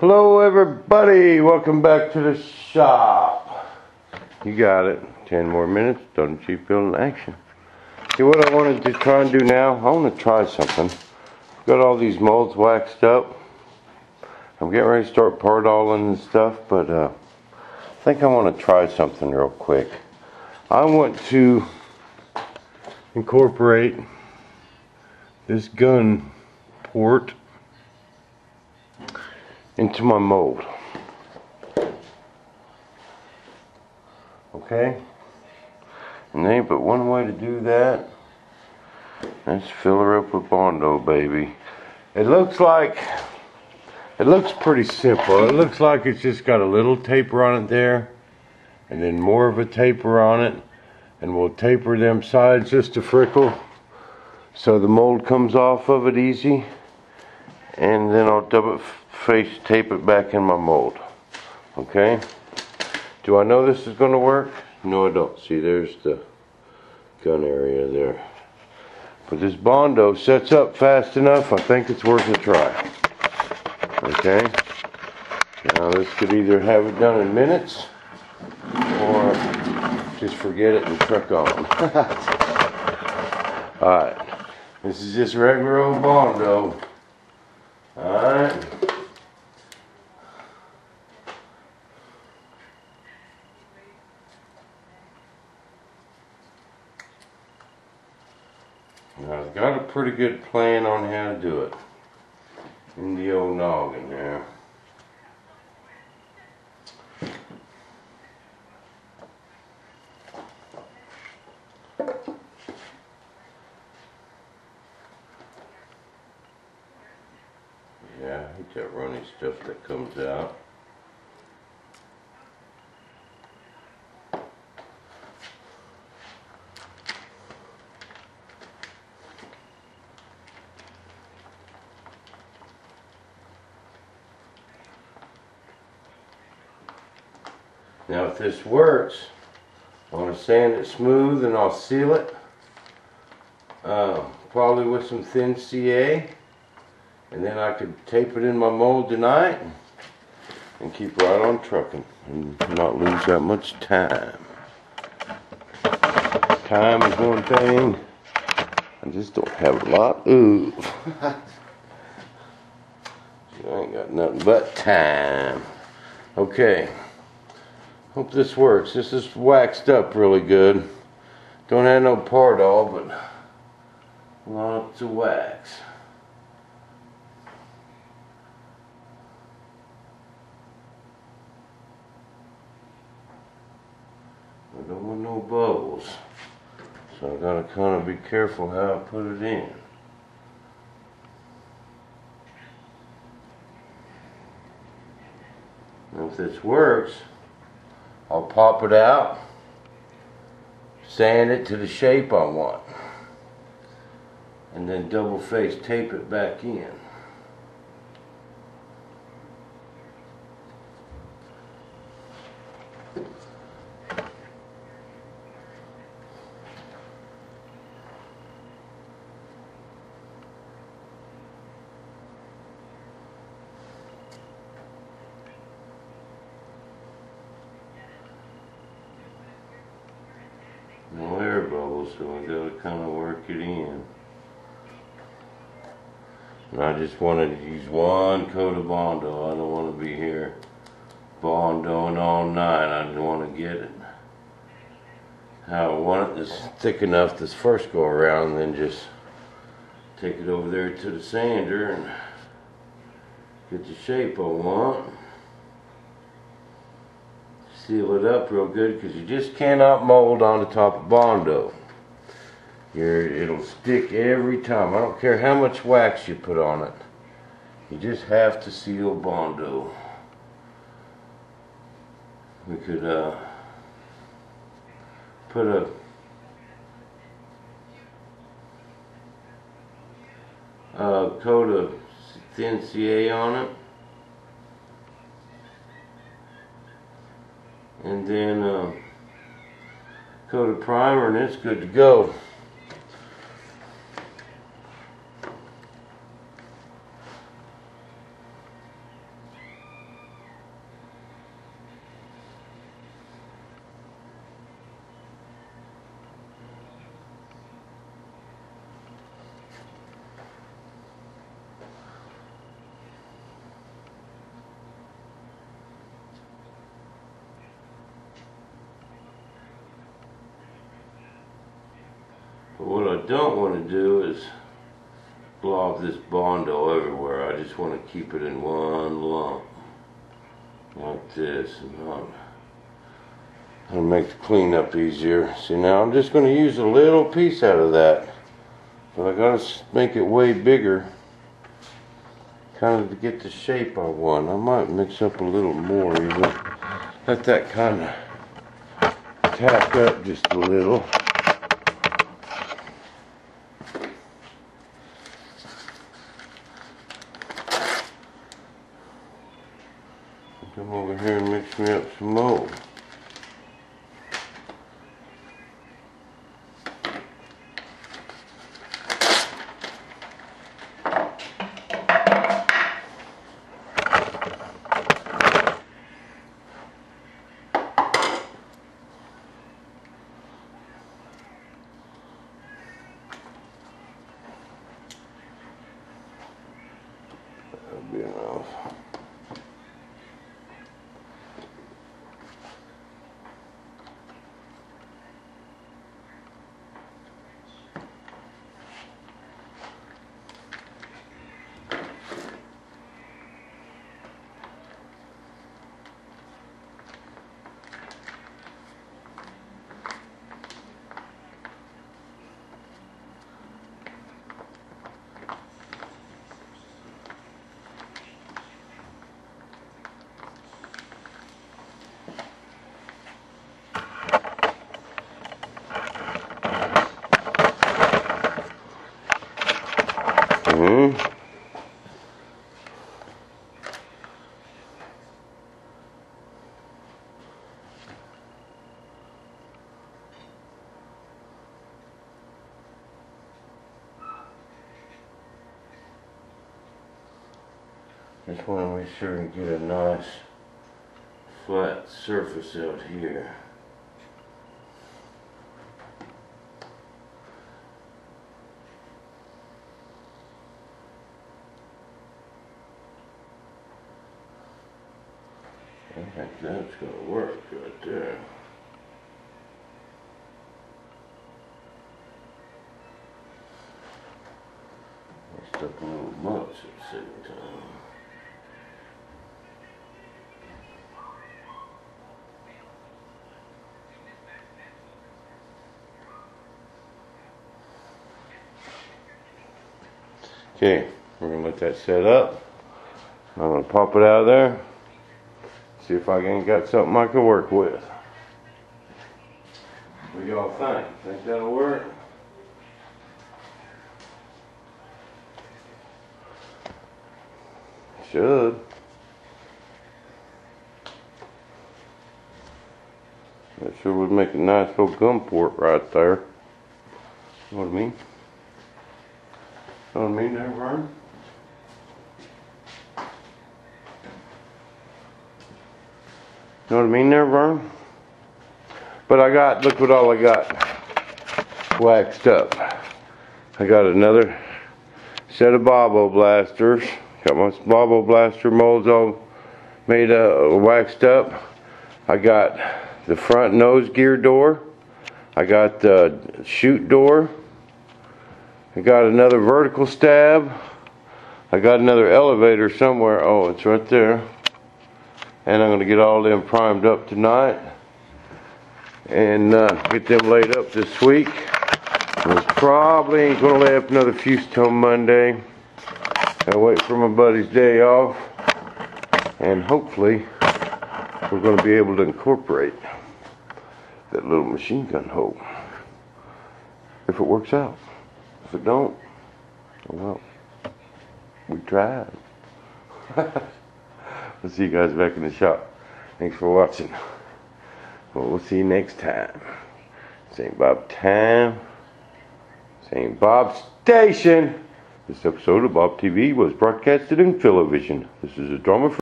Hello everybody, welcome back to the shop. You got it. 10 more minutes, Thunderchief building action. See what I wanted to try and do now? I want to try something. Got all these molds waxed up. I'm getting ready to start Partalling and stuff, but uh, I think I want to try something real quick. I want to incorporate this gun port into my mold. Okay? And there ain't but one way to do that. Let's fill her up with Bondo, baby. It looks like, it looks pretty simple. It looks like it's just got a little taper on it there, and then more of a taper on it, and we'll taper them sides just a frickle, so the mold comes off of it easy, and then I'll double face tape it back in my mold. Okay? Do I know this is going to work? No, I don't. See, there's the gun area there. But this Bondo sets up fast enough, I think it's worth a try. Okay? Now this could either have it done in minutes, or just forget it and truck on. Alright. This is just regular old Bondo. Now, I've got a pretty good plan on how to do it in the old noggin there. Yeah, I hate that runny stuff that comes out. Now if this works, I'm going to sand it smooth and I'll seal it. Uh, probably with some thin CA. And then I could tape it in my mold tonight and keep right on trucking and not lose that much time. Time is one thing. I just don't have a lot of. I ain't got nothing but time. Okay. Hope this works. This is waxed up really good. Don't have no Partall, but lots of wax. I don't want no bubbles. So I gotta kind of be careful how I put it in. Now if this works, I'll pop it out, sand it to the shape I want, and then double face tape it back in. No air bubbles, so I gotta kind of work it in. And I just wanted to use one coat of Bondo. I don't want to be here Bondoing all night. I just want to get it how I want it. It's thick enough this first go around, then just take it over there to the sander and get the shape I want seal it up real good because you just cannot mold on the top of Bondo. You're, it'll stick every time. I don't care how much wax you put on it. You just have to seal Bondo. We could uh, put a uh, coat of thin CA on it. And then uh, coat of primer and it's good to go. I don't want to do is blob this Bondo everywhere. I just want to keep it in one lump. Like this. And I'll, that'll make the cleanup easier. See now I'm just going to use a little piece out of that. But I gotta make it way bigger. Kind of to get the shape I want. I might mix up a little more even. Let that kind of tack up just a little. Come over here and mix me up some more. That'll be enough. Hmm Just want to make sure and get a nice flat surface out here. I think that's gonna work right there. I stuck a little much at the same time. Okay, we're gonna let that set up. I'm gonna pop it out of there. See if I can got something I can work with. What do y'all think? Think that'll work? Should. That sure would make a nice little gun port right there. You Know what I mean? Know what I mean there, Vern? Know what I mean there, Vern? But I got, look what all I got waxed up. I got another set of Bobo blasters. Got my Bobo blaster molds all made uh, waxed up. I got the front nose gear door. I got the chute door. I got another vertical stab. I got another elevator somewhere. Oh, it's right there. And I'm going to get all them primed up tonight. And uh, get them laid up this week. I probably ain't going to lay up another fuse till Monday. I'll wait for my buddy's day off. And hopefully we're going to be able to incorporate that little machine gun hole. If it works out. If it don't, well, we tried. we'll see you guys back in the shop. Thanks for watching. Well, we'll see you next time. St. Bob time. St. Bob station. This episode of Bob TV was broadcasted in Philovision. This is a drama.